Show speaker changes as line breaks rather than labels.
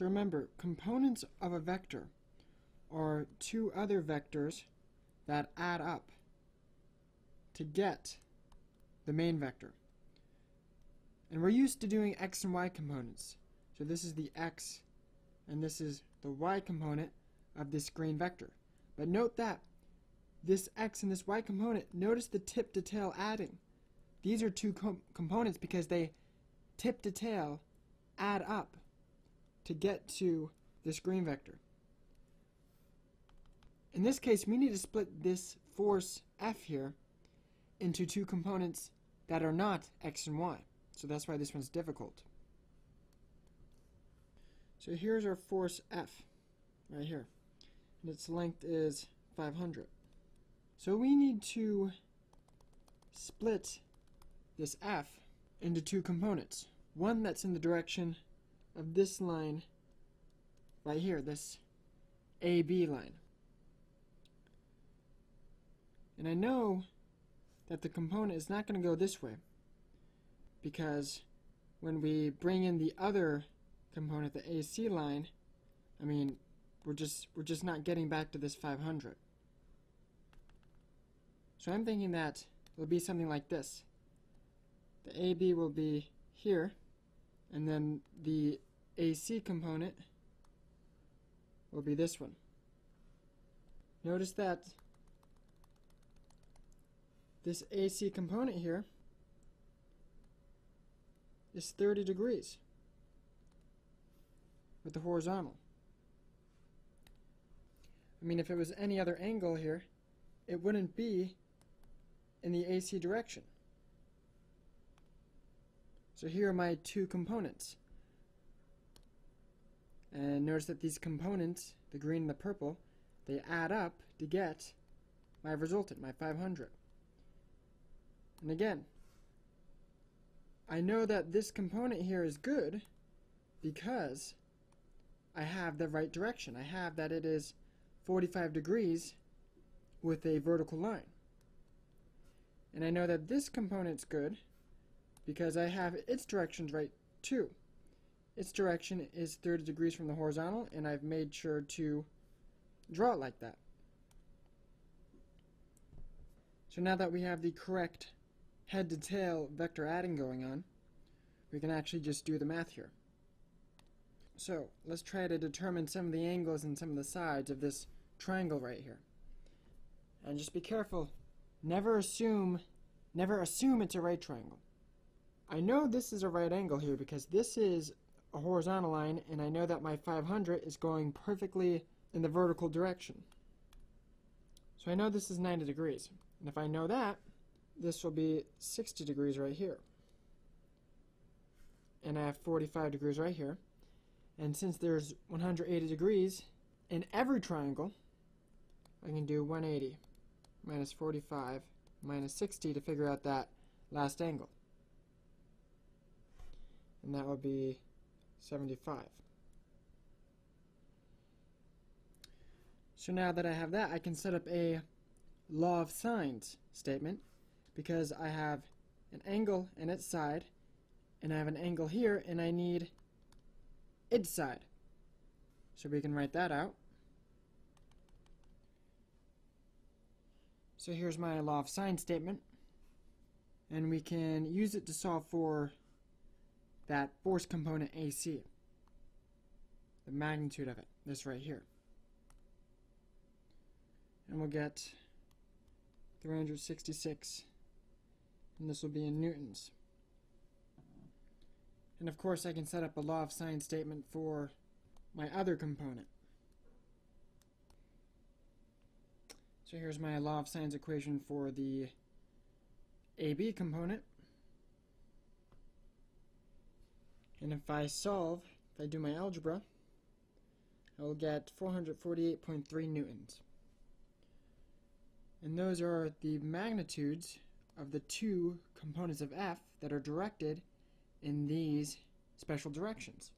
So remember, components of a vector are two other vectors that add up to get the main vector. And we're used to doing x and y components. So this is the x and this is the y component of this green vector. But note that this x and this y component, notice the tip to tail adding. These are two com components because they tip to tail add up to get to this green vector. In this case, we need to split this force F here into two components that are not x and y. So that's why this one's difficult. So here's our force F, right here. And its length is 500. So we need to split this F into two components. One that's in the direction of this line right here, this AB line. And I know that the component is not going to go this way because when we bring in the other component, the AC line, I mean, we're just we're just not getting back to this 500. So I'm thinking that it'll be something like this. The AB will be here, and then the AC component will be this one. Notice that this AC component here is 30 degrees with the horizontal. I mean, if it was any other angle here, it wouldn't be in the AC direction. So here are my two components. And notice that these components, the green and the purple, they add up to get my resultant, my 500. And again, I know that this component here is good because I have the right direction. I have that it is 45 degrees with a vertical line. And I know that this component's good because I have its directions right too. Its direction is 30 degrees from the horizontal and I've made sure to draw it like that. So now that we have the correct head to tail vector adding going on, we can actually just do the math here. So let's try to determine some of the angles and some of the sides of this triangle right here. And just be careful, never assume, never assume it's a right triangle. I know this is a right angle here because this is a horizontal line and I know that my 500 is going perfectly in the vertical direction. So I know this is 90 degrees. And if I know that, this will be 60 degrees right here. And I have 45 degrees right here. And since there's 180 degrees in every triangle, I can do 180 minus 45 minus 60 to figure out that last angle. And that would be 75. So now that I have that, I can set up a law of sines statement because I have an angle in its side and I have an angle here and I need its side. So we can write that out. So here's my law of sine statement. And we can use it to solve for that force component AC. The magnitude of it, this right here. And we'll get 366 and this will be in newtons. And of course I can set up a law of sine statement for my other component. So here's my law of sines equation for the AB component. And if I solve, if I do my algebra, I will get 448.3 newtons. And those are the magnitudes of the two components of f that are directed in these special directions.